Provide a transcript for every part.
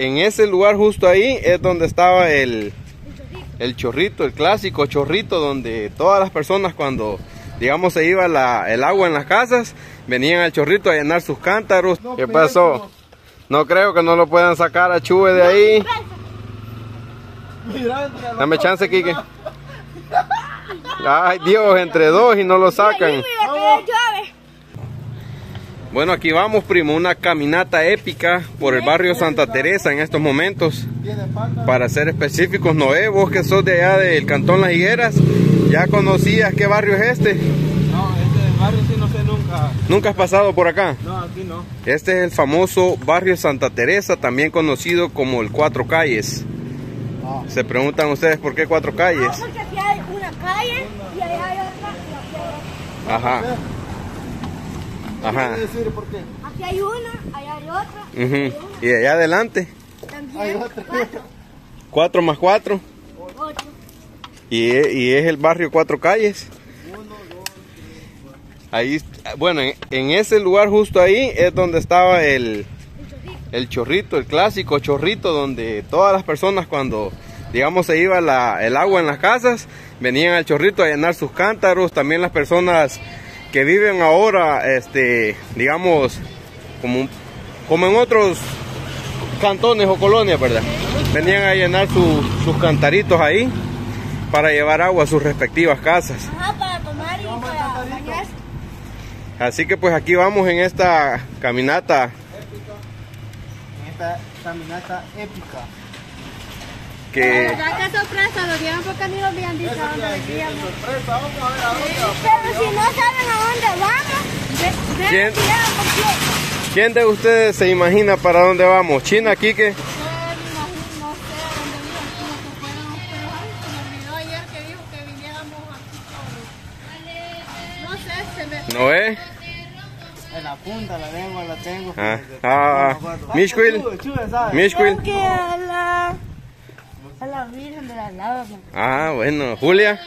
En ese lugar justo ahí es donde estaba el, el chorrito, el clásico chorrito, donde todas las personas cuando, digamos, se iba la, el agua en las casas, venían al chorrito a llenar sus cántaros. ¿Qué pasó? No creo que no lo puedan sacar a Chuve de ahí. Dame chance, Kike. Ay, Dios, entre dos y no lo sacan. Bueno, aquí vamos, primo, una caminata épica por el barrio Santa Teresa en estos momentos. Para ser específicos, Noé, vos que sos de allá del Cantón Las Higueras, ¿ya conocías qué barrio es este? No, este barrio sí no sé nunca. ¿Nunca has pasado por acá? No, aquí no. Este es el famoso barrio Santa Teresa, también conocido como el Cuatro Calles. Ah. Se preguntan ustedes por qué Cuatro Calles. Porque aquí hay una calle y allá hay otra y aquí hay otra. Ajá, ajá. ¿Qué decir por qué? Aquí hay una, allá hay otra. ujú. Y allá adelante, También cuatro, cuatro más cuatro. ocho. Y, e- y es el barrio Cuatro Calles. Ahí, bueno, en, en ese lugar justo ahí es donde estaba el, el chorrito, el clásico chorrito, donde todas las personas cuando, digamos, se iba la- el agua en las casas, venían al chorrito a llenar sus cántaros. También las personas que viven ahora, este, digamos, como, como en otros cantones o colonias, ¿verdad? Venían a llenar su- sus cantaritos ahí para llevar agua a sus respectivas casas. Ajá, para tomar y para bañarse. Así que pues aquí vamos en esta caminata En esta caminata épica. Que qué sorpresa, porque ni habían dicho a dónde veníamos. Sorpresa, vamos a ver a dónde vamos. Pero si no saben a dónde vamos, ve- vean ¿Quién? el video porque ¿quién de ustedes se imagina para dónde vamos? China, Quique. no sé a dónde vivimos, como que fuéramos, pero ay, se me olvidó ayer que dijo que viniéramos aquí por... No sé, se me... Noé. En la punta la lengua la tengo. Ah, ah, cuatro. Mishquil. Mishquil. A la... Virgen de la Lava. Ah, bueno. Julia.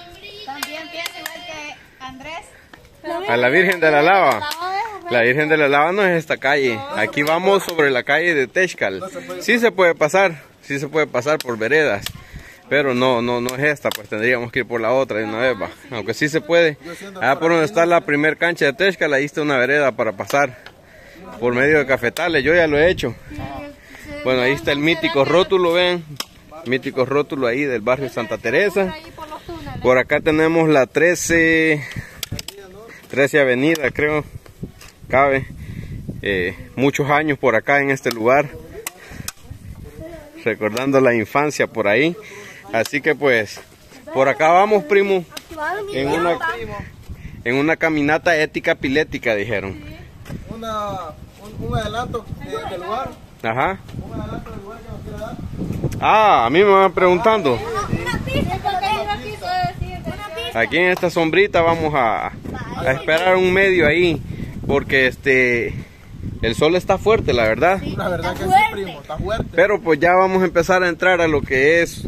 También piensa igual que Andrés. A la Virgen de la Lava. La Virgen de la Lava no es esta calle. Aquí vamos sobre la calle de Texcal. Sí se puede pasar, sí se puede pasar por veredas. Pero no, no, no es esta, pues tendríamos que ir por la otra de una vez, va. Aunque sí se puede. Allá por donde está la primer cancha de Texcal, ahí está una vereda para pasar por medio de cafetales. Yo ya lo he hecho. Bueno, ahí está el mítico rótulo, ven. Mítico rótulo ahí del barrio Santa Teresa. Por acá tenemos la 13, 13 Avenida, creo, cabe. Eh, muchos años por acá en este lugar, recordando la infancia por ahí. Así que pues, por acá vamos, primo, en una, en una caminata ética pilética, dijeron. Una, un, un adelanto de- del lugar. Ajá. Un adelanto del lugar que nos quiera dar. Ah, a mí me van preguntando. Aquí en esta sombrita vamos a, a esperar un medio ahí, porque este, el sol está fuerte, la verdad. La verdad que sí, fuerte. primo, está fuerte. Pero pues ya vamos a empezar a entrar a lo que es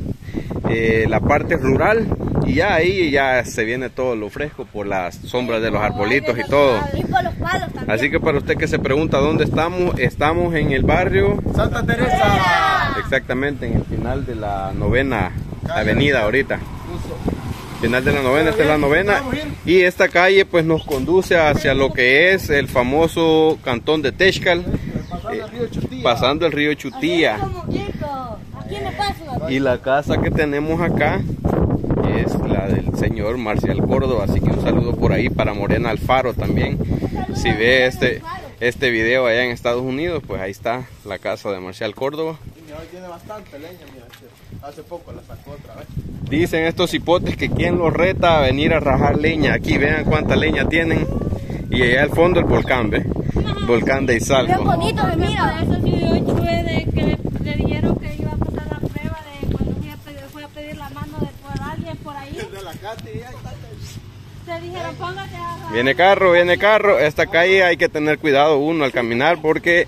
eh, la parte rural y ya ahí ya se viene todo lo fresco por las sombras de los arbolitos y todo. Y por los palos también. Así que para usted que se pregunta dónde estamos, estamos en el barrio, Santa Teresa. Exactamente en el final de la novena avenida ahorita. Final de la novena, esta es la novena. Y esta calle pues nos conduce hacia lo que es el famoso cantón de Texcal, Pasando el río Chutía. pasando el río Chutía. Y la casa que tenemos acá es la del señor Marcial Córdoba, así que un saludo por ahí para Morena Alfaro también. Si ve este, este video allá en Estados Unidos, pues ahí está la casa de Marcial Córdoba. Hoy tiene bastante leña, mira. Hace poco la sacó otra vez. Dicen estos hipotes que quien los reta a venir a rajar leña. Aquí vean cuánta leña tienen. Y allá al fondo el volcán, ¿ve? Volcán de Izalco. bonito, se mira. Eso sí dio chue de que le, le dijeron que iba a pasar la prueba de cuando fui a pedir, fui a pedir la mano de por alguien por ahí. De la Katy, ahí está. Se dijeron, póngate a Viene carro, viene carro. Esta calle hay que tener cuidado uno al caminar porque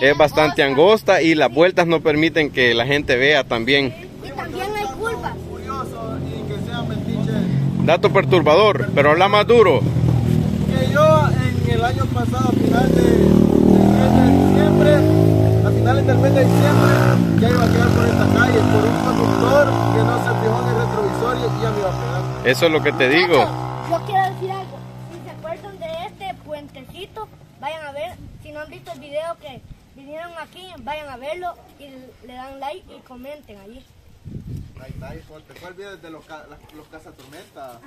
es bastante angosta y las vueltas no permiten que la gente vea también. Y también hay curvas. Dato perturbador, pero habla más duro. Que yo en el año pasado, a final de, de diciembre, a finales supuestamente el mes de diciembre ya iba a quedar por esta calle por un conductor que no se fijó en el retrovisor y ya me iba a pegar. Eso es lo que te digo. Aquí, vayan a verlo y le dan like y comenten allí. Ahí está, ahí ponte. ¿Cuál video de los, ca- las- los cazatormentas?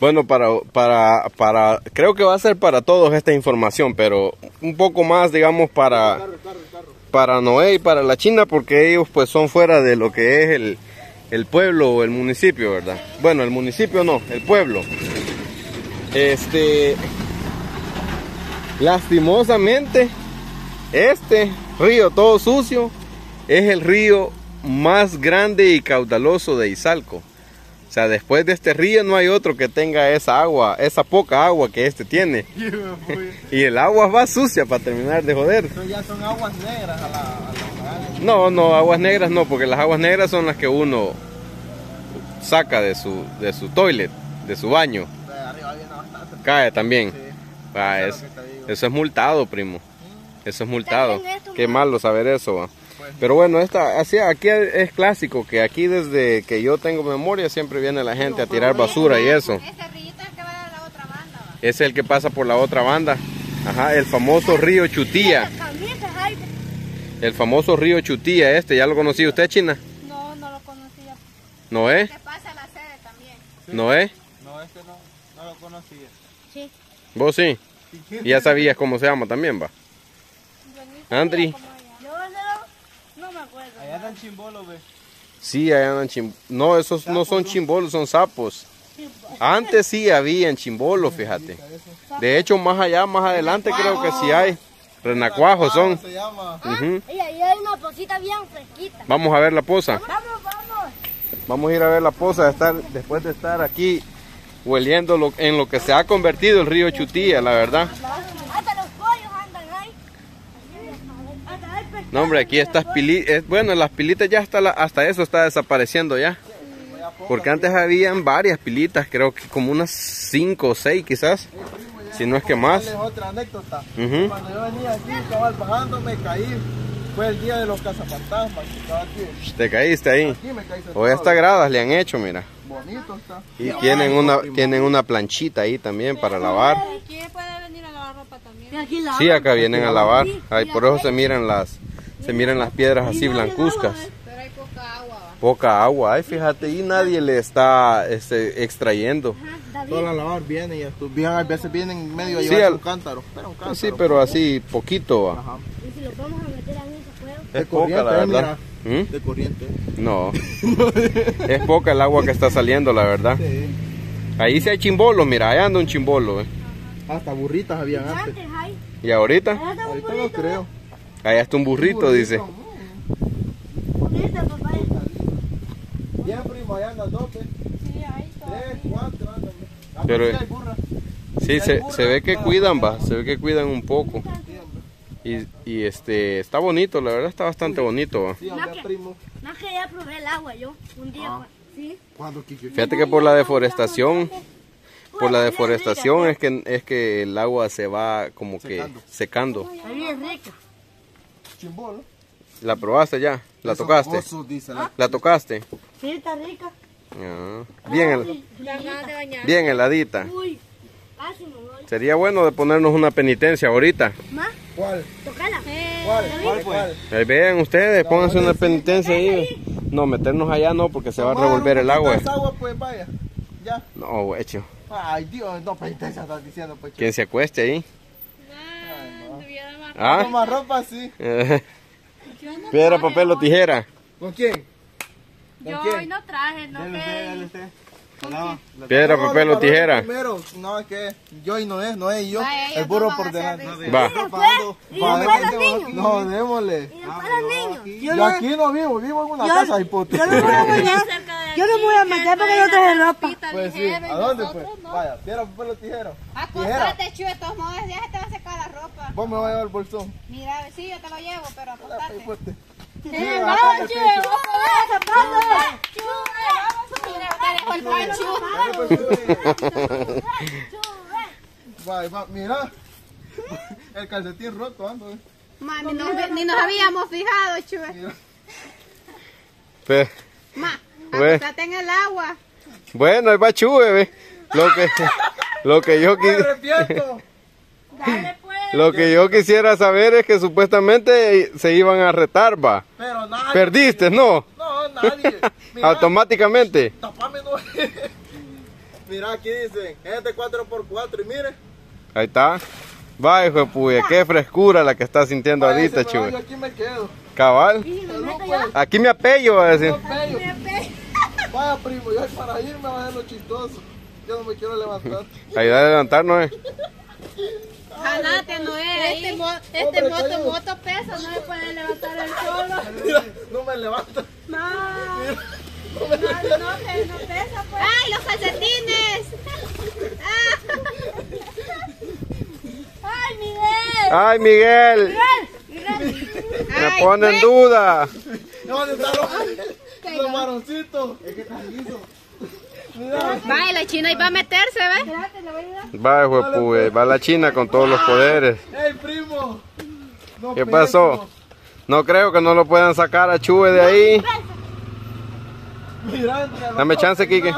Bueno, para, para, para, creo que va a ser para todos esta información, pero un poco más, digamos, para, Carro, carro, carro. para Noé y para la China, porque ellos pues son fuera de lo que es el, el pueblo o el municipio, ¿verdad? Bueno, el municipio no, el pueblo. Este, lastimosamente, este río todo sucio es el río más grande y caudaloso de Izalco. O sea, después de este río no hay otro que tenga esa agua, esa poca agua que este tiene. Y el agua va sucia para terminar de joder. Son- ya son aguas negras a la, a la canales. No, no, aguas negras no, porque las aguas negras son las que uno saca de su, de su toilet, de su baño. De arriba viene bastante. Cae también. Sí. Ah, es eso es multado, primo. Eso es multado. Esto, Qué ma. malo saber eso, va. Pues, Pero bueno, esta, así, aquí es clásico que aquí desde que yo tengo memoria siempre viene la gente a tirar basura y eso. Es el que va a la otra banda. ¿va? Es el que pasa por la otra banda. Ajá, el famoso río Chutía. El famoso río Chutía este, ¿ya lo conocía usted, China? No, no lo conocía. Pasa a la sede también. ¿Noé? no, este no, no lo conocía. Sí. ¿Vos sí? Y ya sabías cómo se llama también, va. Andri. Yo no, me acuerdo. Allá andan chimbolos, ve. Sí, ahí andan chim... No, esos no son chimbolos, son sapos. Antes sí habían chimbolos, fíjate. De hecho, más allá, más adelante creo que sí hay. Renacuajos son. Se llama. Ujú. Y ahí hay una posita bien fresquita. Vamos a ver la poza. Vamos, vamos. Vamos a ir a ver la poza de estar, después de estar aquí hueliendo lo- en lo que se ha convertido el río Chutía, la verdad. Hasta los pollos andan ahí. Hasta hay pescado. No, hombre, aquí estas pilitas, bueno, las pilitas ya hasta, la- hasta eso está desapareciendo ya. Porque antes habían varias pilitas, creo que como unas 5 o 6 quizás, si no es que más. Otra anécdota. Ujú. Cuando yo venía aquí, cabal bajando, me caí. Fue el día de los cazafantasmas. aquí. Te caíste ahí. Aquí me caí. O estas gradas le han hecho, mira. Bonito está. Y tienen una, tienen una planchita ahí también para lavar. Aquí puede venir a lavar ropa también. Sí, acá vienen a lavar. Ay, por eso se miran las, se miran las piedras así blancuzcas. Pero hay poca agua. Poca agua, ay, fíjate, y nadie le está este, extrayendo. Todas las lavar vienen y a veces vienen medio a Sí, llevar al- un cántaro. Pero un cántaro. Sí, pero así poquito va. Ajá. Y si los vamos a meter ahí, se puede. Es De poca, la corriente, verdad. ¿Mm? De corriente. No, es poca el agua que está saliendo, la verdad. Sí. Ahí sí hay chimbolos, mira, ahí anda un chimbolo. eh. Hasta burritas habían antes. Y ahorita, Ahorita no burrito. creo. Ahí está un burrito, dice. Bonito, papá. Bien, primo, allá andan dos. Sí, ahí tres, cuatro andan. Pero- sí se, se ve que cuidan, va, se ve que cuidan un poco. Y, y este, está bonito, la verdad está bastante bonito, va. Sí, hombre, primo. No que ya probé el agua yo. Un día. Ah. Sí. Fíjate que por la deforestación, por la deforestación es que, es que el agua se va como que Secando. secando. Ahí es rica. Chimbolo. ¿La probaste ya? ¿La Esos tocaste? gozos, dice la- ¿La tocaste? Sí, está rica. Ah, Bien, ganas de bañar. bien heladita. Uy, casi me voy. Sería bueno de ponernos una penitencia ahorita. Más, ¿Cuál? tocala. ¿Cuál? ¿Cuál? ¿Cuál? Ahí vean ustedes, pónganse una penitencia ahí. No, meternos allá no, porque se va a revolver el agua. Agua, pues vaya. Ya. No, huecho. Ay, Dios, no, penitencia estás diciendo, pues. ¿Quién se acueste ahí? Ah, ¿Ah? Ropa, sí. Piedra, papel o tijera. ¿Con quién? Yo quién? hoy no traje, no Dale usted, dale que... usted. Lava. Piedra, No, papel o no, tijera. Primero, no, es que yo y Noé, Noé y yo. Vaya, ellos el burro no por delante. Va. Y después los niños. No, démosle. Y después los niños. Yo, aquí no vivo, vivo en una casa puto. Yo no. Yo no me voy a meter porque yo traje ropa. Pues sí, ¿a dónde pues? Vaya, piedra, papel o tijera. Acostate, de todos modos, ya se te va a secar la ropa. Vos me vas a llevar el bolsón. Mira, sí, yo te lo llevo, pero acostate. No, vos podés, zapatos. Mira, el calcetín roto ando. eh. Ma, ni, nos, ni nos habíamos fijado, Chue. Pe- Ma. Acostate en el agua. Bueno, ahí va Chue, ve. Lo que, lo que yo Me qui- arrepiento. Dale pues. lo que yo quisiera saber es que supuestamente se iban a retar, va. Pero nadie. Perdiste, ¿no? No, nadie. Mira, Automáticamente. tapame no. Mira, aquí dice, es de 4x4 y mire. Ahí está. Va, hijo de puya, qué frescura la que está sintiendo Vaya, ahorita, me Chue. aquí me quedo. Cabal. Pues. Aquí me apello, va a decir. No, pello. Vaya, primo, yo para irme va a ser lo chistoso. Yo no me quiero levantar. Ayudar a levantarnos, eh. Jalate, no es. Este, mo- este Hombre, moto, cayó. moto pesa, no se puede levantar el solo. Mira, no me levanta. Ma, no, no, que no pesa, pues. ¡Ay, los calcetines! ¡Ay, Miguel! Ay, Miguel. Me Ay, pone en duda. ¿Dónde están los, los? Es que la china iba a meterse, ¿ves? Va, hijo de puya, va la China con todos los poderes. hey, primo. No ¿Qué pasó? No creo que no lo puedan sacar a Chue de ahí. Dame chance, mira.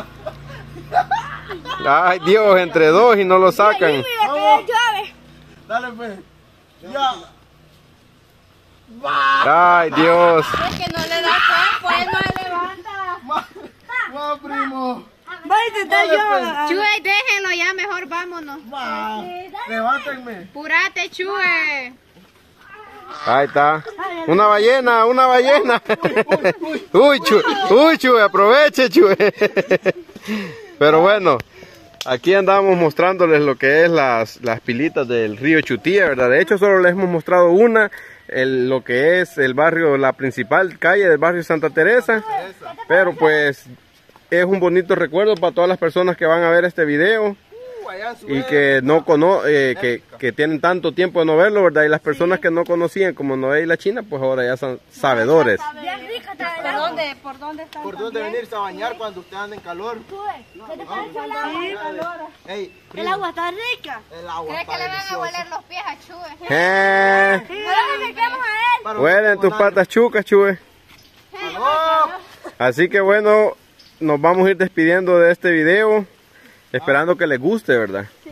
Ay, Dios, entre dos y no lo sacan. Dale, pues. Ya. Ay, Dios. Es que no le da cuerpo, él no le levanta. Va, va, primo. Voy a intentar Dale, yo. pues. Chue, déjenlo ya, mejor vámonos. Va. Levántenme. Purate, Chue. Ahí está. Una ballena, una ballena. Uy, Chue, uy, Chue, aproveche, Chue. Pero bueno, aquí andamos mostrándoles lo que es las, las pilitas del río Chutía, ¿verdad? De hecho, solo les hemos mostrado una, el- lo que es el barrio, la principal calle del barrio Santa Teresa. Pero pues es un bonito recuerdo para todas las personas que van a ver este video. Uh, y que no cono eh, que, que tienen tanto tiempo de no verlo, ¿verdad? Y las personas que no conocían como Noé y la China, pues ahora ya son sabedores. ¿Por dónde? ¿Por dónde está? ¿Por dónde venirse a bañar cuando usted anda en calor? ¿Qué te pareció el agua? El agua está rica. el agua ¿Crees que le van a hueler los pies a Chue? Eh, No le acerquemos a él. Huelen tus no patas chucas, chue. ¡Aló! Así que bueno, nos vamos a ir despidiendo de este video, esperando que les guste, ¿verdad? Sí,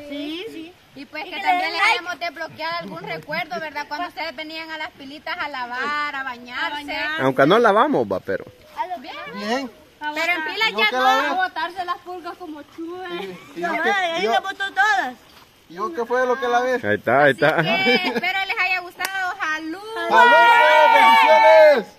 pues que que le también den les like. hayamos desbloqueado algún recuerdo, ¿verdad? Cuando ustedes venían a las pilitas a lavar, a bañarse. Aunque no lavamos, va, pero. Bien. Pero en pilas No ya no. A botarse las pulgas como Chue. ¿Y yo Ay, qué, ahí yo, botó todas. yo qué fue lo que la ve? Ahí está, ahí está. Que espero les haya gustado. ¡Salud! ¡Aló! ¡Bendiciones!